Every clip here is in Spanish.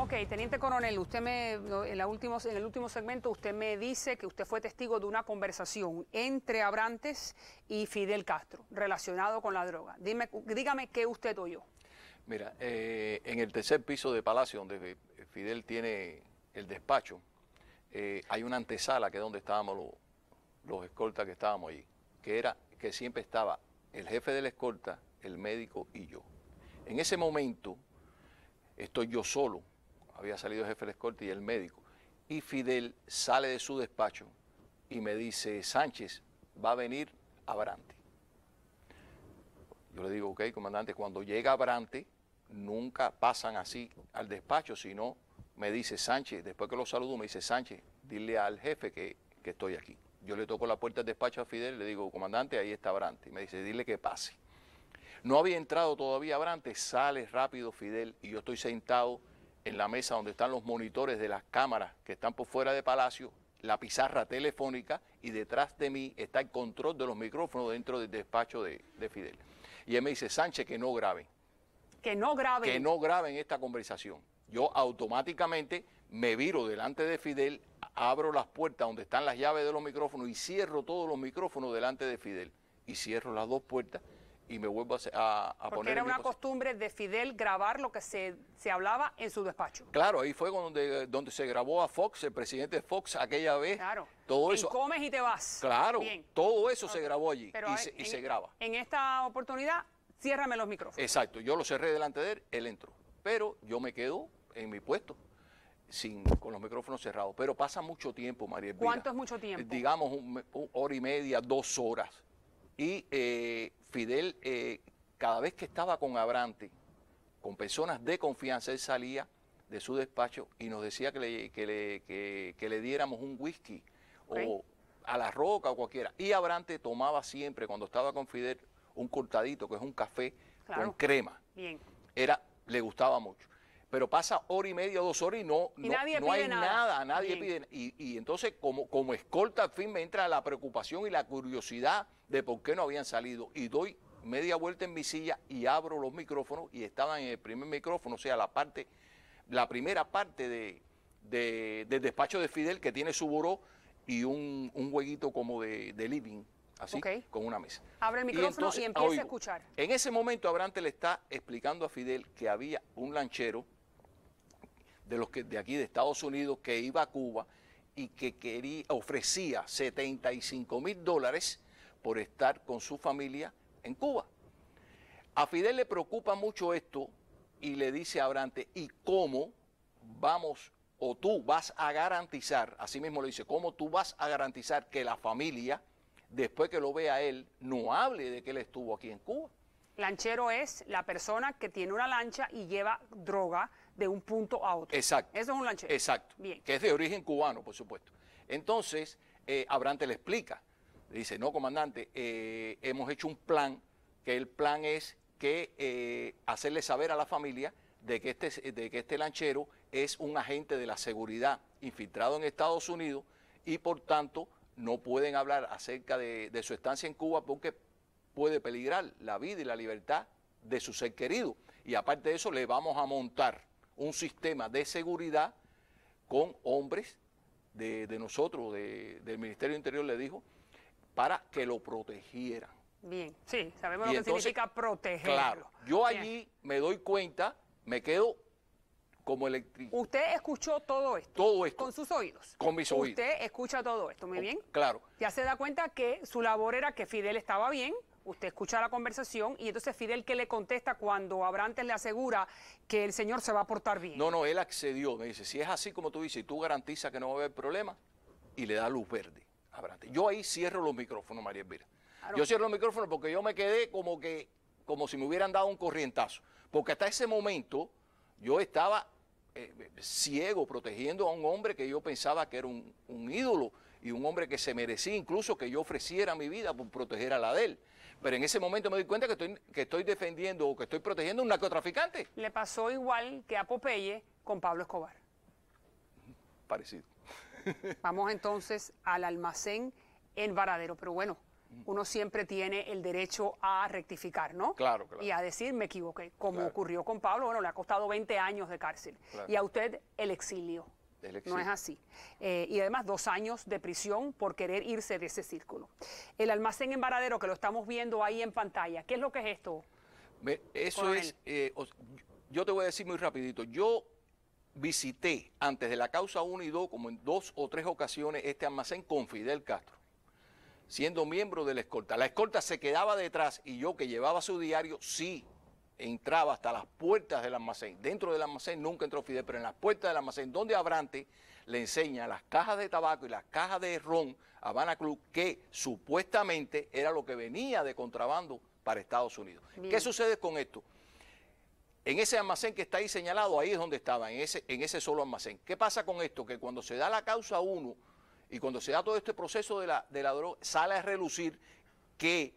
Ok, teniente coronel, usted me, en, el último segmento usted me dice que usted fue testigo de una conversación entre Abrantes y Fidel Castro relacionado con la droga. Dime, dígame qué usted oyó. Mira, eh, en el tercer piso de Palacio, donde Fidel tiene el despacho, eh, hay una antesala que es donde estábamos los, los escoltas que estábamos allí, que era que siempre estaba el jefe de la escolta, el médico y yo. En ese momento estoy yo solo había salido el jefe de escolta y el médico. Y Fidel sale de su despacho y me dice, Sánchez, va a venir Abrante. Yo le digo, ok, comandante, cuando llega Abrante, nunca pasan así al despacho, sino me dice Sánchez, después que lo saludo, me dice Sánchez, dile al jefe que, que estoy aquí. Yo le toco la puerta del despacho a Fidel le digo, comandante, ahí está Abrante. Y me dice, dile que pase. No había entrado todavía Abrante, sale rápido Fidel y yo estoy sentado en la mesa donde están los monitores de las cámaras que están por fuera de Palacio, la pizarra telefónica y detrás de mí está el control de los micrófonos dentro del despacho de, Fidel. Y él me dice, Sánchez, que no graben. Que no graben. Que no graben esta conversación. Yo automáticamente me viro delante de Fidel, abro las puertas donde están las llaves de los micrófonos y cierro todos los micrófonos delante de Fidel. Y cierro las dos puertas y me vuelvo a, a, Porque era una costumbre de Fidel grabar lo que se, se, hablaba en su despacho. Claro, ahí fue donde, donde se grabó a Fox, el presidente Fox, aquella vez. Claro. Todo eso. comes y te vas. Claro. Todo eso se grabó allí y, se, graba. En esta oportunidad, ciérrame los micrófonos. Exacto. Yo lo cerré delante de él, él entró. Pero yo me quedo en mi puesto. Sin, con los micrófonos cerrados. Pero pasa mucho tiempo, María Elvira. ¿Cuánto es mucho tiempo? Digamos, una hora y media, dos horas. Y eh, Fidel, eh, cada vez que estaba con Abrante, con personas de confianza, él salía de su despacho y nos decía que le, que le, diéramos un whisky o a la roca o cualquiera. Y Abrante tomaba siempre, cuando estaba con Fidel, un cortadito, que es un café con crema. Bien. Era, le gustaba mucho. Pero pasa hora y media, dos horas y no, no, hay nada, nadie pide. Y, y, entonces, como, como escolta, al fin me entra la preocupación y la curiosidad de por qué no habían salido. Y doy media vuelta en mi silla y abro los micrófonos y estaban en el primer micrófono, o sea, la parte, la primera parte de, del despacho de Fidel que tiene su buró y un, un hueguito como de, living, así, con una mesa. Abre el micrófono y, empieza a escuchar. En ese momento Abrante le está explicando a Fidel que había un lanchero de los que de aquí de Estados Unidos que iba a Cuba y que quería, ofrecía 75 mil dólares por estar con su familia en Cuba. A Fidel le preocupa mucho esto y le dice a Abrante, ¿y cómo vamos o tú vas a garantizar, así mismo le dice, cómo tú vas a garantizar que la familia, después que lo vea él, no hable de que él estuvo aquí en Cuba? Lanchero es la persona que tiene una lancha y lleva droga de un punto a otro. Exacto. Eso es un lanchero. Exacto. Bien. Que es de origen cubano, por supuesto. Entonces, eh, Abrante le explica, dice, no, comandante, eh, hemos hecho un plan, que el plan es que eh, hacerle saber a la familia de que, este, de que este lanchero es un agente de la seguridad infiltrado en Estados Unidos y por tanto no pueden hablar acerca de, de su estancia en Cuba porque puede peligrar la vida y la libertad de su ser querido. Y aparte de eso, le vamos a montar un sistema de seguridad con hombres de, nosotros, del Ministerio Interior, le dijo, para que lo protegieran. Bien, sí, sabemos lo que significa proteger. Claro, yo allí me doy cuenta, me quedo como eléctrico. Usted escuchó todo esto. Todo esto. Con sus oídos. Con mis oídos. Usted escucha todo esto, muy bien. Claro. Ya se da cuenta que su labor era que Fidel estaba bien, usted escucha la conversación y entonces Fidel que le contesta cuando Abrantes le asegura que el señor se va a portar bien. No, no, él accedió, me dice, si es así como tú dices, y tú garantizas que no va a haber problema, y le da luz verde. Yo ahí cierro los micrófonos, María Elvira. Yo cierro los micrófonos porque yo me quedé como que, como si me hubieran dado un corrientazo. Porque hasta ese momento yo estaba eh, ciego, protegiendo a un hombre que yo pensaba que era un, ídolo y un hombre que se merecía incluso que yo ofreciera mi vida por proteger a la de él. Pero en ese momento me doy cuenta que estoy, que estoy defendiendo o que estoy protegiendo a un narcotraficante. Le pasó igual que a Popeye con Pablo Escobar. Parecido. Vamos entonces al almacén en Varadero. Pero bueno, uno siempre tiene el derecho a rectificar, ¿no? Claro, claro. Y a decir, me equivoqué, como Claro. ocurrió con Pablo, bueno, le ha costado 20 años de cárcel. Claro. Y a usted el exilio. No es así. Eh, y además dos años de prisión por querer irse de ese círculo. El almacén en Varadero, que lo estamos viendo ahí en pantalla, ¿qué es lo que es esto? Me- eso Coronel. es, eh, yo te voy a decir muy rapidito, yo visité antes de la causa 1 y 2, como en dos o tres ocasiones, este almacén con Fidel Castro, siendo miembro de la escolta. La escolta se quedaba detrás y yo que llevaba su diario, sí entraba hasta las puertas del almacén. Dentro del almacén nunca entró Fidel, pero en las puertas del almacén, donde Abrante le enseña las cajas de tabaco y las cajas de ron a Habana Club, que supuestamente era lo que venía de contrabando para Estados Unidos. Bien. ¿Qué sucede con esto? En ese almacén que está ahí señalado, ahí es donde estaba, en ese, en ese solo almacén. ¿Qué pasa con esto? Que cuando se da la causa 1 y cuando se da todo este proceso de la, de la droga, sale a relucir que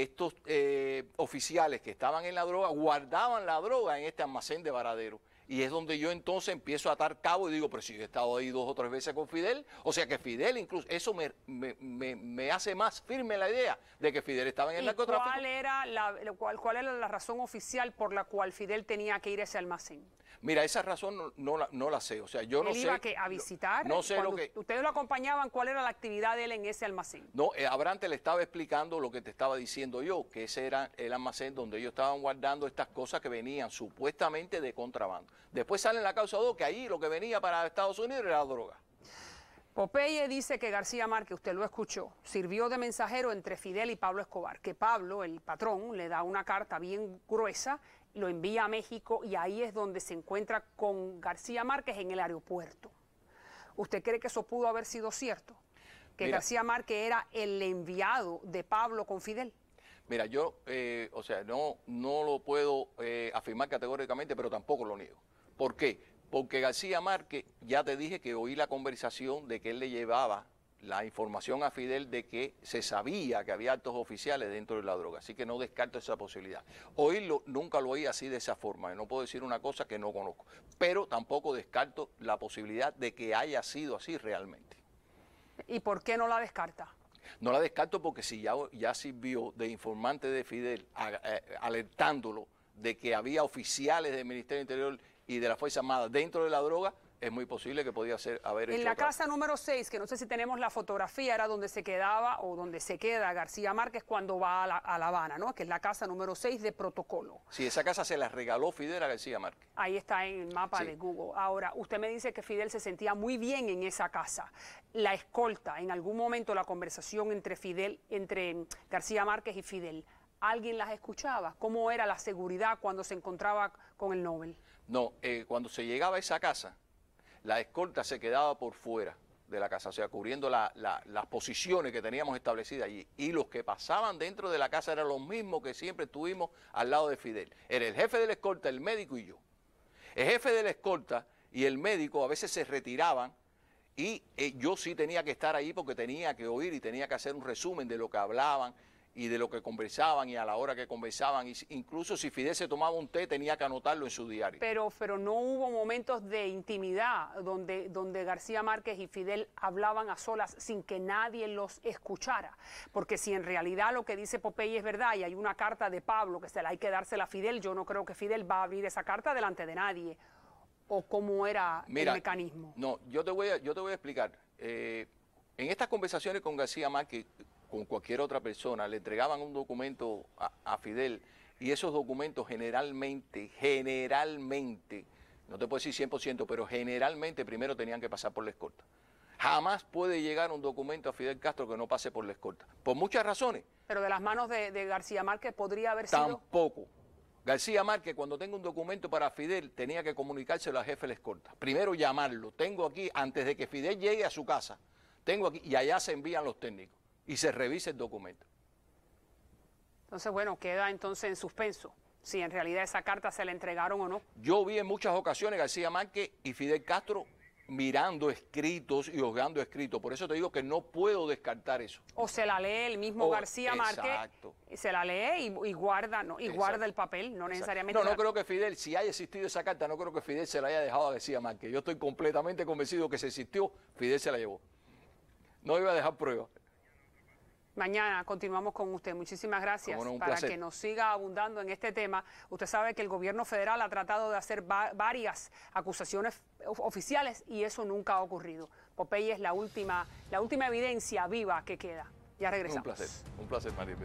estos eh, oficiales que estaban en la droga guardaban la droga en este almacén de Varadero. Y es donde yo entonces empiezo a atar cabo y digo, pero si yo he estado ahí dos o tres veces con Fidel, o sea que Fidel incluso, eso me, me- me- me hace más firme la idea de que Fidel estaba en el ¿Y narcotráfico. cuál era, la, la- cuál, cuál era la razón oficial por la cual Fidel tenía que ir a ese almacén? Mira, esa razón no, no la, no la sé. O sea, yo no ¿Él sé. iba que, a visitar? No sé lo que. ¿Ustedes lo acompañaban? ¿Cuál era la actividad de él en ese almacén? No, eh, Abrante le estaba explicando lo que te estaba diciendo yo, que ese era el almacén donde ellos estaban guardando estas cosas que venían supuestamente de contrabando. Después sale en la causa 2 que ahí lo que venía para Estados Unidos era la droga. Popeye dice que García Márquez, usted lo escuchó, sirvió de mensajero entre Fidel y Pablo Escobar, que Pablo, el patrón, le da una carta bien gruesa, lo envía a México y ahí es donde se encuentra con García Márquez en el aeropuerto. ¿Usted cree que eso pudo haber sido cierto? Que Mira. García Márquez era el enviado de Pablo con Fidel. Mira, yo, eh, o sea, no, no lo puedo eh, afirmar categóricamente, pero tampoco lo niego. ¿Por qué? Porque García Márquez, ya te dije que oí la conversación de que él le llevaba la información a Fidel de que se sabía que había altos oficiales dentro de la droga, así que no descarto esa posibilidad. Oírlo, nunca lo oí así de esa forma, y no puedo decir una cosa que no conozco, pero tampoco descarto la posibilidad de que haya sido así realmente. ¿Y por qué no la descarta? No la descarto porque si ya, ya sirvió de informante de Fidel, a- eh, alertándolo de que había oficiales del Ministerio Interior y de la Fuerza Armada dentro de la droga, es muy posible que podía ser haber En hecho la otra- casa número 6, que no sé si tenemos la fotografía, era donde se quedaba o donde se queda García Márquez cuando va a La, a La Habana, ¿no? Que es la casa número 6 de protocolo. Sí, esa casa se la regaló Fidel a García Márquez. Ahí está en el mapa Sí. de Google. Ahora, usted me dice que Fidel se sentía muy bien en esa casa. La escolta, en algún momento la conversación entre Fidel, entre García Márquez y Fidel, ¿alguien las escuchaba? ¿Cómo era la seguridad cuando se encontraba con el Nobel? No, eh, cuando se llegaba a esa casa, la escolta se quedaba por fuera de la casa, o sea, cubriendo la- la- las posiciones que teníamos establecidas allí. Y los que pasaban dentro de la casa eran los mismos que siempre estuvimos al lado de Fidel. Era el jefe de la escolta, el médico y yo. El jefe de la escolta y el médico a veces se retiraban y eh, yo sí tenía que estar ahí porque tenía que oír y tenía que hacer un resumen de lo que hablaban y de lo que conversaban y a la hora que conversaban. Y incluso si Fidel se tomaba un té tenía que anotarlo en su diario. Pero, pero no hubo momentos de intimidad donde, donde García Márquez y Fidel hablaban a solas sin que nadie los escuchara. Porque si en realidad lo que dice Popeye es verdad y hay una carta de Pablo que se la hay que dársela a Fidel, yo no creo que Fidel va a abrir esa carta delante de nadie. ¿O cómo era Mira, el mecanismo? No, yo te voy a, yo te voy a explicar. Eh, en estas conversaciones con García Márquez, con cualquier otra persona, le entregaban un documento a, a Fidel y esos documentos generalmente, generalmente, no te puedo decir 100%, pero generalmente primero tenían que pasar por la escolta. Jamás puede llegar un documento a Fidel Castro que no pase por la escolta. Por muchas razones. Pero de las manos de, de García Márquez podría haber sido... Tampoco. García Márquez, cuando tenga un documento para Fidel, tenía que comunicárselo al jefe de la escolta. Primero llamarlo. Tengo aquí, antes de que Fidel llegue a su casa, tengo aquí, y allá se envían los técnicos y se revisa el documento. Entonces, bueno, queda entonces en suspenso si en realidad esa carta se la entregaron o no. Yo vi en muchas ocasiones García Márquez y Fidel Castro mirando escritos y juzgando escritos. Por eso te digo que no puedo descartar eso. O se la lee el mismo O- García Márquez, exacto. y se la lee y, y guarda, no, y Exacto. guarda el papel, no necesariamente. No, no la- creo que Fidel, si haya existido esa carta, no creo que Fidel se la haya dejado a García Márquez. Yo estoy completamente convencido que si existió, Fidel se la llevó. No iba a dejar pruebas. Mañana continuamos con usted. Muchísimas gracias no, para que nos siga abundando en este tema. Usted sabe que el gobierno federal ha tratado de hacer va- varias acusaciones of- oficiales y eso nunca ha ocurrido. Popeye es la última, la última evidencia viva que queda. Ya regresamos. Un placer, un placer, María.